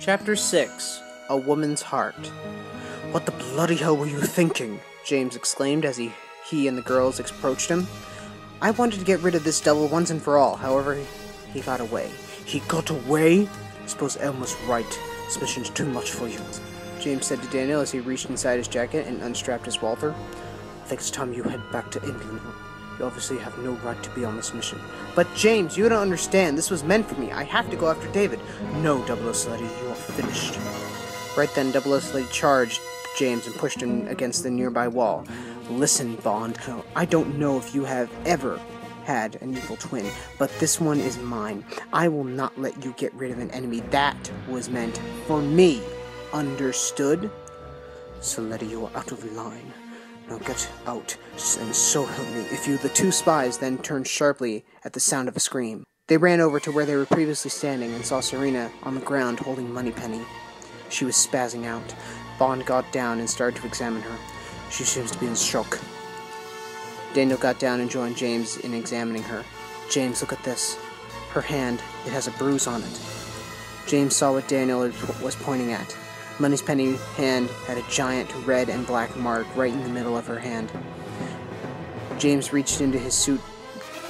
Chapter 6 A Woman's Heart. What the bloody hell were you thinking? James exclaimed as he, he and the girls approached him. I wanted to get rid of this devil once and for all, however, he got away. He got away? I suppose Elma's right. This mission's too much for you. James said to Daniel as he reached inside his jacket and unstrapped his Walther. I think it's time you head back to England. You obviously have no right to be on this mission. But James, you don't understand. This was meant for me. I have to go after David. No, Double O Siletti, you are finished. Right then, Double O Siletti charged James and pushed him against the nearby wall. Listen, Bond, I don't know if you have ever had an evil twin, but this one is mine. I will not let you get rid of an enemy that was meant for me. Understood? Siletti, you are out of line. Now get out, and so help me. If you, the two spies, then turned sharply at the sound of a scream. They ran over to where they were previously standing and saw Serena on the ground holding Moneypenny. She was spazzing out. Bond got down and started to examine her. She seems to be in shock. Daniel got down and joined James in examining her. James, look at this. Her hand, it has a bruise on it. James saw what Daniel was pointing at. Moneypenny's hand had a giant red and black mark right in the middle of her hand. James reached into his suit,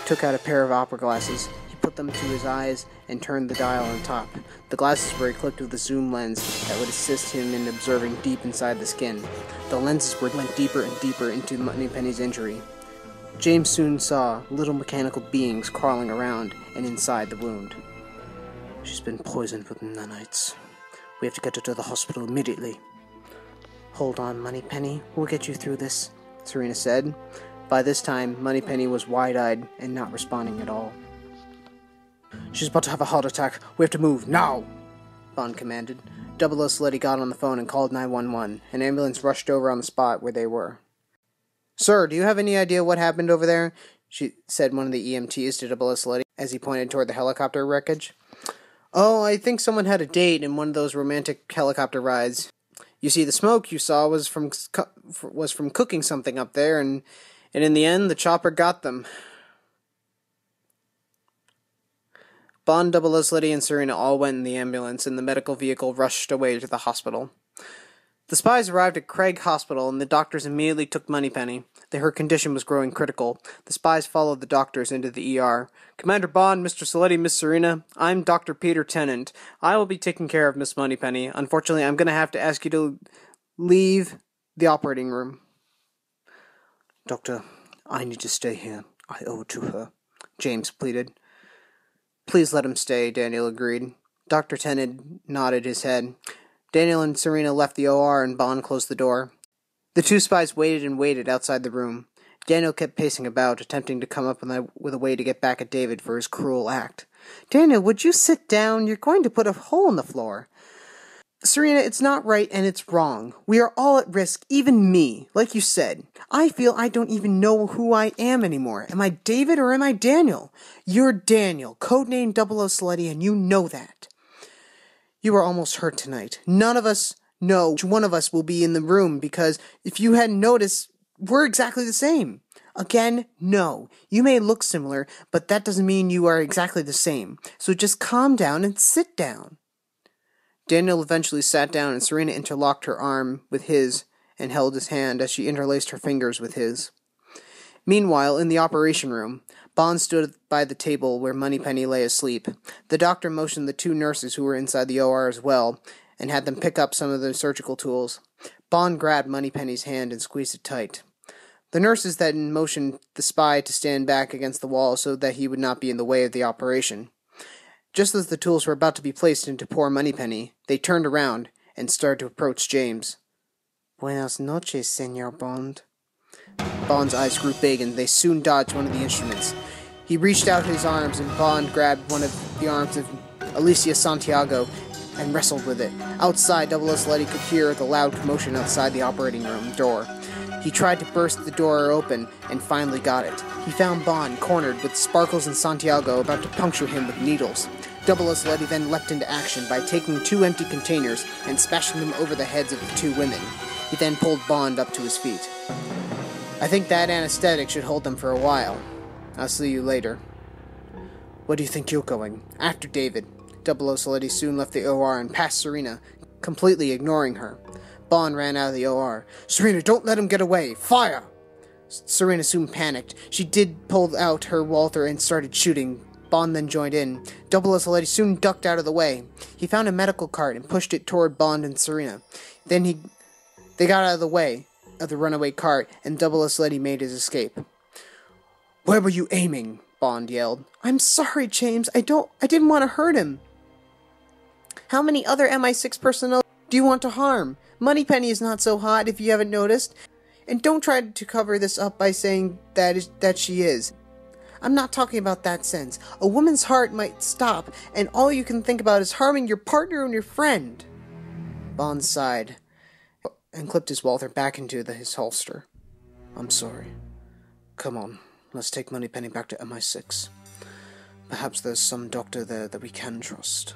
took out a pair of opera glasses. He put them to his eyes and turned the dial on top. The glasses were equipped with a zoom lens that would assist him in observing deep inside the skin. The lenses were went deeper and deeper into Moneypenny's injury. James soon saw little mechanical beings crawling around and inside the wound. She's been poisoned with nanites. We have to get her to the hospital immediately. Hold on, Moneypenny. We'll get you through this, Serena said. By this time, Moneypenny was wide eyed and not responding at all. She's about to have a heart attack. We have to move, now! Bond commanded. Double O Siletti got on the phone and called 911. An ambulance rushed over on the spot where they were. Sir, do you have any idea what happened over there? She said one of the EMTs to Double O Siletti as he pointed toward the helicopter wreckage. Oh, I think someone had a date in one of those romantic helicopter rides. You see, the smoke you saw was from was from cooking something up there, and and in the end, the chopper got them. Bond, Double Siletti, and Serena all went in the ambulance, and the medical vehicle rushed away to the hospital. The spies arrived at Craig Hospital, and the doctors immediately took Moneypenny. Her condition was growing critical. The spies followed the doctors into the ER. Commander Bond, Mr. Siletti, Miss Serena, I'm Dr. Peter Tennant. I will be taking care of Miss Moneypenny. Unfortunately, I'm going to have to ask you to leave the operating room. Doctor, I need to stay here. I owe it to her. James pleaded. Please let him stay, Daniel agreed. Dr. Tennant nodded his head. Daniel and Serena left the OR and Bond closed the door. The two spies waited and waited outside the room. Daniel kept pacing about, attempting to come up with a way to get back at David for his cruel act. Daniel, would you sit down? You're going to put a hole in the floor. Serena, it's not right and it's wrong. We are all at risk, even me. Like you said, I feel I don't even know who I am anymore. Am I David or am I Daniel? You're Daniel, codename Double O Siletti, and you know that. You are almost hurt tonight. None of us which one of us will be in the room because if you hadn't noticed, we're exactly the same. Again, no. You may look similar, but that doesn't mean you are exactly the same. So just calm down and sit down. Daniel eventually sat down and Serena interlocked her arm with his and held his hand as she interlaced her fingers with his. Meanwhile, in the operation room, Bond stood by the table where Moneypenny lay asleep. The doctor motioned the two nurses who were inside the OR as well, and had them pick up some of the surgical tools. Bond grabbed Moneypenny's hand and squeezed it tight. The nurses then motioned the spy to stand back against the wall so that he would not be in the way of the operation. Just as the tools were about to be placed into poor Moneypenny, they turned around and started to approach James. Buenas noches, Senor Bond. Bond's eyes grew big, and they soon dodged one of the instruments. He reached out his arms, and Bond grabbed one of the arms of Alicia Santiago and wrestled with it. Outside, Double Siletti could hear the loud commotion outside the operating room door. He tried to burst the door open and finally got it. He found Bond cornered with Sparkles and Santiago about to puncture him with needles. Double Siletti then leapt into action by taking two empty containers and smashing them over the heads of the two women. He then pulled Bond up to his feet. I think that anesthetic should hold them for a while. I'll see you later. Where do you think you're going? After David. Double O Siletti soon left the OR and passed Serena, completely ignoring her. Bond ran out of the OR. Serena, don't let him get away! Fire! Serena soon panicked. She did pull out her Walther and started shooting. Bond then joined in. Double O Siletti soon ducked out of the way. He found a medical cart and pushed it toward Bond and Serena. Then he they got out of the way of the runaway cart, and Double O Siletti made his escape. Where were you aiming? Bond yelled. I'm sorry, James. I don't I didn't want to hurt him. How many other MI6 personnel do you want to harm? Moneypenny is not so hot if you haven't noticed. And don't try to cover this up by saying that is, that she is. I'm not talking about that sense. A woman's heart might stop, and all you can think about is harming your partner and your friend. Bond sighed and clipped his Walther back into the, his holster. I'm sorry. Come on, let's take Moneypenny back to MI6. Perhaps there's some doctor there that we can trust.